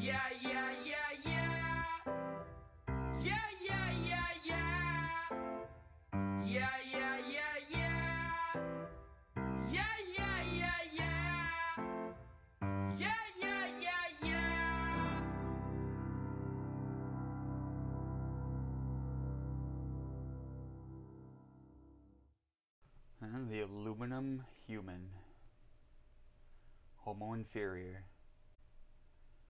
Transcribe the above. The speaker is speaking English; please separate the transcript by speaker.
Speaker 1: Um, yeah, yeah, yeah, yeah. Yeah, yeah, yeah, yeah. Yeah, yeah, yeah, yeah. Yeah, yeah, yeah, yeah. Yeah, yeah, yeah,
Speaker 2: yeah. The aluminum human. Homo inferior.